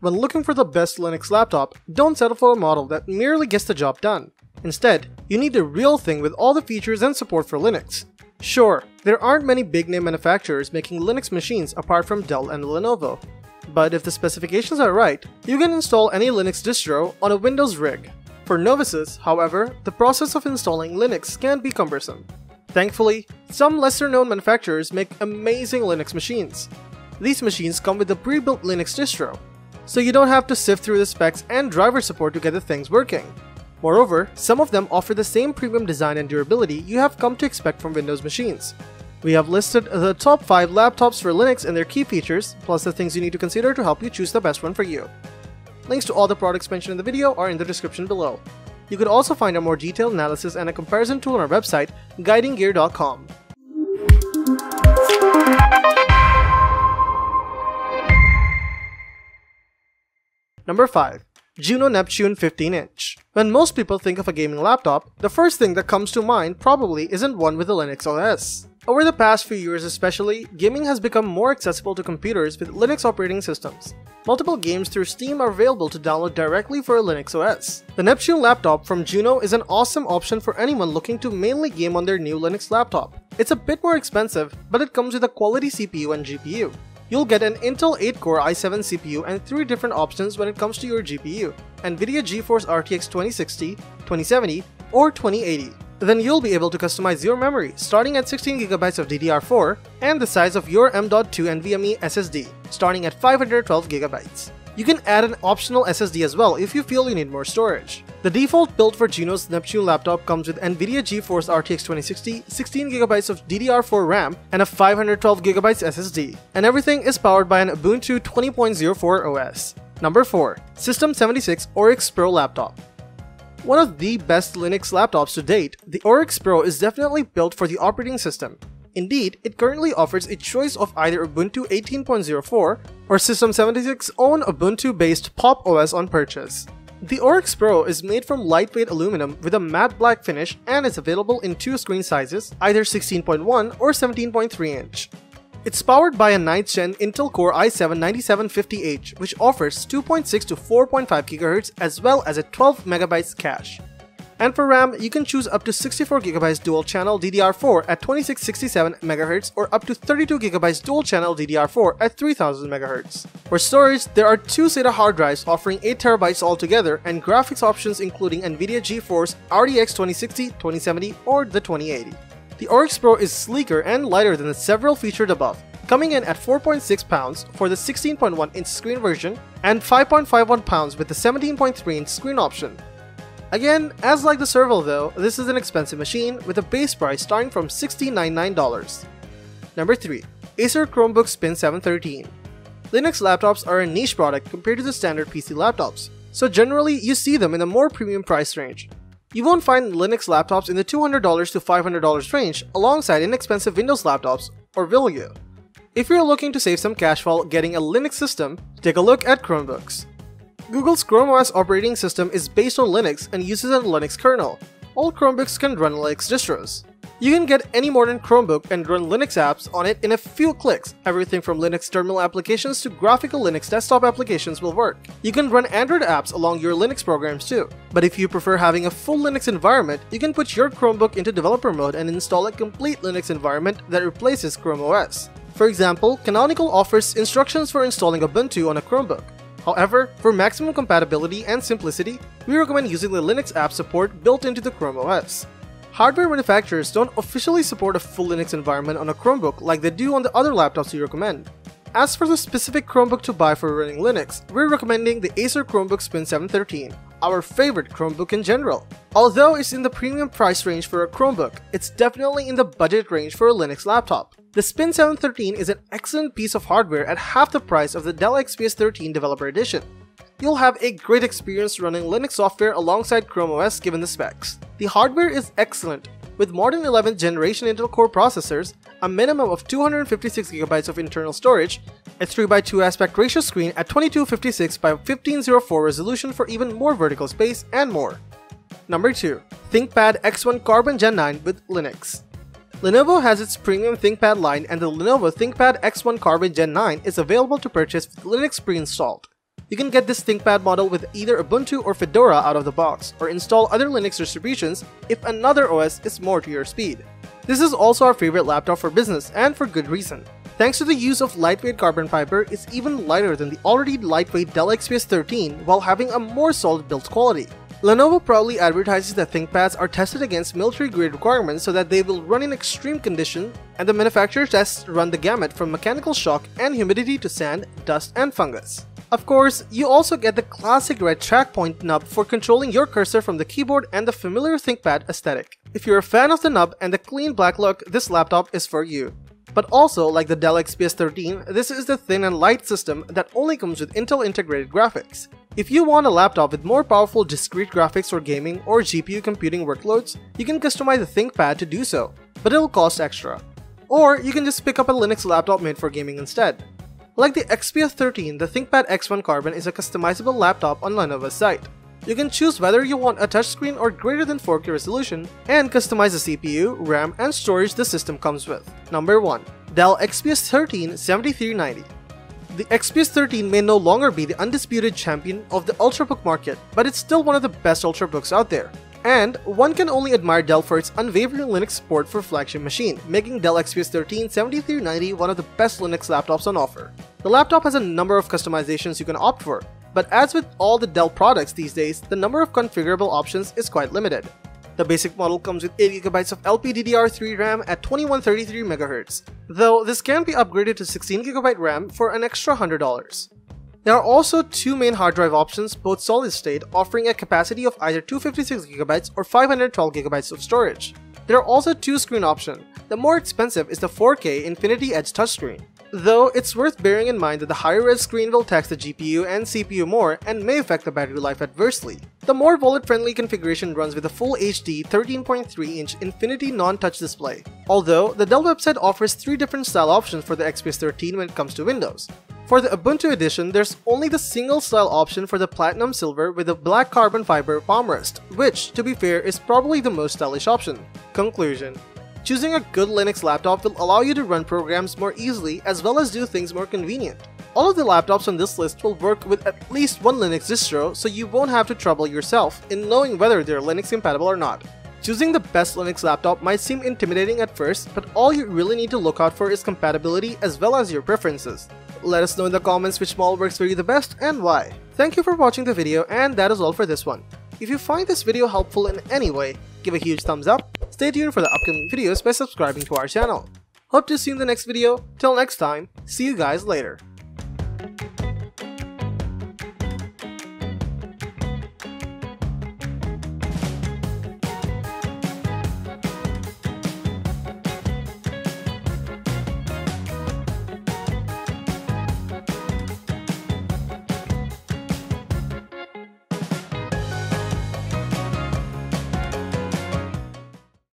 When looking for the best Linux laptop, don't settle for a model that merely gets the job done. Instead, you need the real thing with all the features and support for Linux. Sure, there aren't many big name manufacturers making Linux machines apart from Dell and Lenovo. But if the specifications are right, you can install any Linux distro on a Windows rig. For novices, however, the process of installing Linux can be cumbersome. Thankfully, some lesser known manufacturers make amazing Linux machines. These machines come with a pre-built Linux distro, so you don't have to sift through the specs and driver support to get the things working. Moreover, some of them offer the same premium design and durability you have come to expect from Windows machines. We have listed the top 5 laptops for Linux and their key features, plus the things you need to consider to help you choose the best one for you. Links to all the products mentioned in the video are in the description below. You could also find a more detailed analysis and a comparison tool on our website, guidinggear.com. Number 5. Juno Neptune 15 inch. When most people think of a gaming laptop, the first thing that comes to mind probably isn't one with a Linux OS. Over the past few years especially, gaming has become more accessible to computers with Linux operating systems. Multiple games through Steam are available to download directly for a Linux OS. The Neptune laptop from Juno is an awesome option for anyone looking to mainly game on their new Linux laptop. It's a bit more expensive, but it comes with a quality CPU and GPU. You'll get an Intel 8-core i7 CPU and 3 different options when it comes to your GPU, NVIDIA GeForce RTX 2060, 2070, or 2080. Then you'll be able to customize your memory, starting at 16GB of DDR4, and the size of your M.2 NVMe SSD, starting at 512GB. You can add an optional SSD as well if you feel you need more storage. The default build for Juno's Neptune laptop comes with NVIDIA GeForce RTX 2060, 16GB of DDR4 RAM, and a 512GB SSD. And everything is powered by an Ubuntu 20.04 OS. Number 4. System 76 Oryx Pro Laptop one of the best Linux laptops to date, the Oryx Pro is definitely built for the operating system. Indeed, it currently offers a choice of either Ubuntu 18.04 or System76's own Ubuntu-based Pop OS on purchase. The Oryx Pro is made from lightweight aluminum with a matte black finish and is available in two screen sizes, either 16.1 or 17.3 inch. It's powered by a 9th gen Intel Core i7-9750H, which offers 2.6 to 4.5 GHz as well as a 12 MB cache. And for RAM, you can choose up to 64GB dual-channel DDR4 at 2667 MHz or up to 32GB dual-channel DDR4 at 3000 MHz. For storage, there are two SATA hard drives offering 8TB altogether and graphics options including NVIDIA GeForce RTX 2060, 2070, or the 2080. The Oryx Pro is sleeker and lighter than the several featured above, coming in at 4.6 pounds for the 16.1 inch screen version and 5.51 pounds with the 17.3 inch screen option. Again, as like the Serval though, this is an expensive machine with a base price starting from $60.99. Number 3. Acer Chromebook Spin 713 Linux laptops are a niche product compared to the standard PC laptops, so generally you see them in a more premium price range. You won't find Linux laptops in the $200 to $500 range alongside inexpensive Windows laptops or will you? If you're looking to save some cash while getting a Linux system, take a look at Chromebooks. Google's Chrome OS operating system is based on Linux and uses a Linux kernel. All Chromebooks can run Linux distros. You can get any modern Chromebook and run Linux apps on it in a few clicks. Everything from Linux terminal applications to graphical Linux desktop applications will work. You can run Android apps along your Linux programs too. But if you prefer having a full Linux environment, you can put your Chromebook into developer mode and install a complete Linux environment that replaces Chrome OS. For example, Canonical offers instructions for installing Ubuntu on a Chromebook. However, for maximum compatibility and simplicity, we recommend using the Linux app support built into the Chrome OS. Hardware manufacturers don't officially support a full Linux environment on a Chromebook like they do on the other laptops we recommend. As for the specific Chromebook to buy for running Linux, we're recommending the Acer Chromebook Spin 713, our favorite Chromebook in general. Although it's in the premium price range for a Chromebook, it's definitely in the budget range for a Linux laptop. The Spin 713 is an excellent piece of hardware at half the price of the Dell XPS 13 Developer Edition you'll have a great experience running Linux software alongside Chrome OS given the specs. The hardware is excellent, with modern 11th generation Intel Core processors, a minimum of 256GB of internal storage, a 3x2 aspect ratio screen at 2256 by 1504 resolution for even more vertical space, and more. Number 2. ThinkPad X1 Carbon Gen 9 with Linux. Lenovo has its premium ThinkPad line and the Lenovo ThinkPad X1 Carbon Gen 9 is available to purchase with Linux pre-installed. You can get this ThinkPad model with either Ubuntu or Fedora out of the box, or install other Linux distributions if another OS is more to your speed. This is also our favorite laptop for business, and for good reason. Thanks to the use of lightweight carbon fiber, it's even lighter than the already lightweight Dell XPS 13 while having a more solid build quality. Lenovo proudly advertises that ThinkPads are tested against military-grade requirements so that they will run in extreme conditions, and the manufacturer tests run the gamut from mechanical shock and humidity to sand, dust, and fungus. Of course, you also get the classic red track point nub for controlling your cursor from the keyboard and the familiar ThinkPad aesthetic. If you're a fan of the nub and the clean black look, this laptop is for you. But also, like the Dell XPS 13, this is the thin and light system that only comes with Intel integrated graphics. If you want a laptop with more powerful discrete graphics for gaming or GPU computing workloads, you can customize the ThinkPad to do so, but it'll cost extra. Or you can just pick up a Linux laptop made for gaming instead. Like the XPS 13, the ThinkPad X1 Carbon is a customizable laptop on Lenovo's site. You can choose whether you want a touchscreen or greater than 4K resolution, and customize the CPU, RAM, and storage the system comes with. Number 1. Dell XPS 13 7390 the XPS 13 may no longer be the undisputed champion of the Ultrabook market, but it's still one of the best Ultrabooks out there. And one can only admire Dell for its unwavering Linux support for flagship machine, making Dell XPS 13 7390 one of the best Linux laptops on offer. The laptop has a number of customizations you can opt for, but as with all the Dell products these days, the number of configurable options is quite limited. The basic model comes with 8GB of LPDDR3 RAM at 2133MHz, though this can be upgraded to 16GB RAM for an extra $100. There are also two main hard drive options, both solid state, offering a capacity of either 256GB or 512GB of storage. There are also two screen options. The more expensive is the 4K Infinity Edge touchscreen. Though it's worth bearing in mind that the higher res screen will tax the GPU and CPU more and may affect the battery life adversely. The more wallet-friendly configuration runs with a full HD 13.3-inch Infinity non-touch display, although the Dell website offers three different style options for the XPS 13 when it comes to Windows. For the Ubuntu edition, there's only the single style option for the Platinum Silver with a black carbon fiber palm rest, which, to be fair, is probably the most stylish option. Conclusion Choosing a good Linux laptop will allow you to run programs more easily as well as do things more convenient. All of the laptops on this list will work with at least one Linux distro, so you won't have to trouble yourself in knowing whether they're Linux compatible or not. Choosing the best Linux laptop might seem intimidating at first, but all you really need to look out for is compatibility as well as your preferences. Let us know in the comments which model works for you the best and why. Thank you for watching the video and that is all for this one. If you find this video helpful in any way, give a huge thumbs up, stay tuned for the upcoming videos by subscribing to our channel. Hope to see you in the next video, till next time, see you guys later.